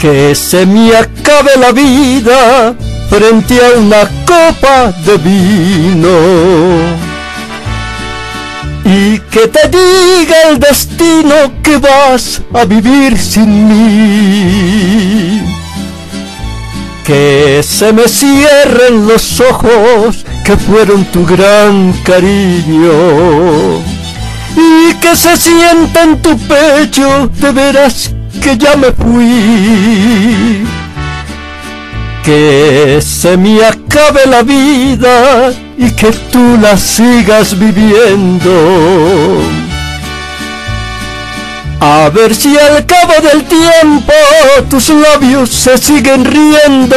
que se me acabe la vida frente a una copa de vino y que te diga el destino que vas a vivir sin mí. Que se me cierren los ojos que fueron tu gran cariño y que se sienta en tu pecho de veras que ya me fui. Que se me acabe la vida y que tú la sigas viviendo. A ver si al cabo del tiempo tus labios se siguen riendo.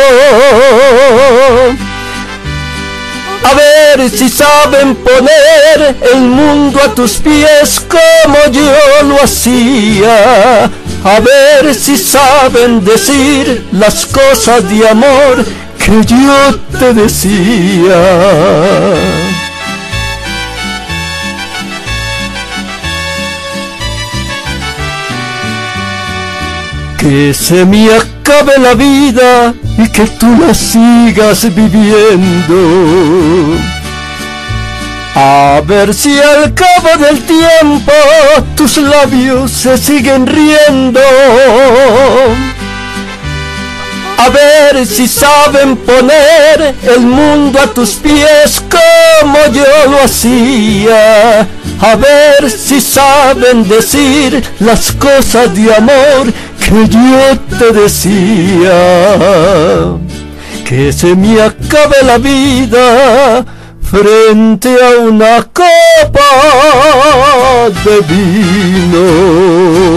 Ver si saben poner el mundo a tus pies como yo lo hacía. A ver si saben decir las cosas de amor que yo te decía. Que se me acabe la vida y que tú la sigas viviendo. A ver si al cabo del tiempo tus labios se siguen riendo. A ver si saben poner el mundo a tus pies como yo lo hacía. A ver si saben decir las cosas de amor que yo te decía. Que se me acabe la vida frente a una copa de vino.